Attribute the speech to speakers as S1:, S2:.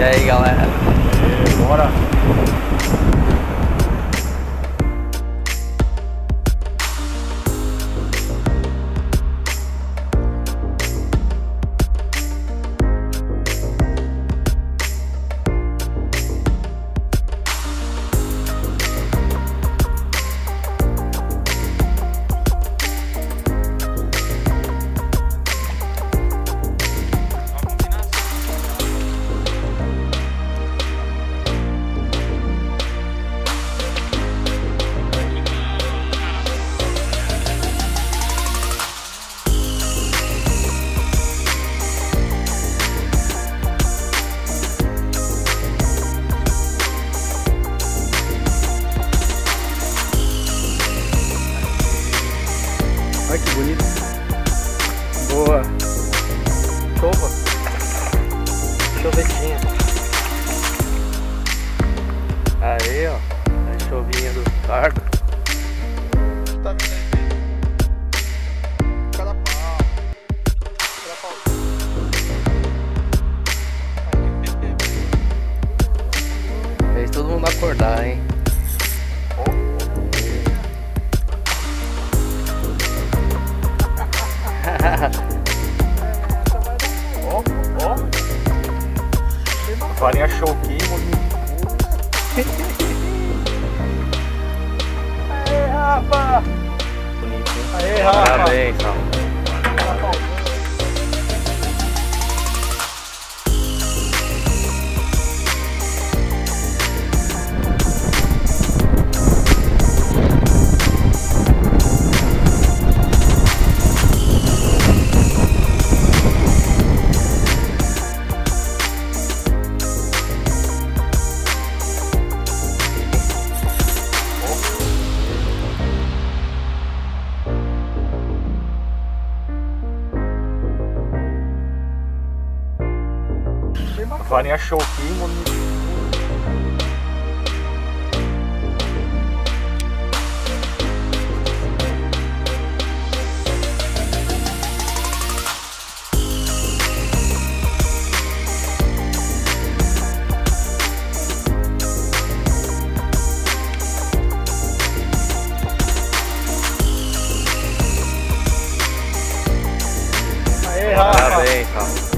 S1: E aí galera? E aí, bora! Que bonito. Boa. Chova. Chovetinha. Aí, ó. A chovinha do cargo.
S2: Tá vendo aí? Cada pau. Cada pau.
S1: Fez todo mundo acordar, hein?
S2: Farinha choquinho, Aê, Rafa!
S1: Bonito?
S2: Aê, Rafa!
S1: Parabéns, Rafa.
S2: Farinha choquinho, Aê, Rafa!
S1: Parabéns, Rafa.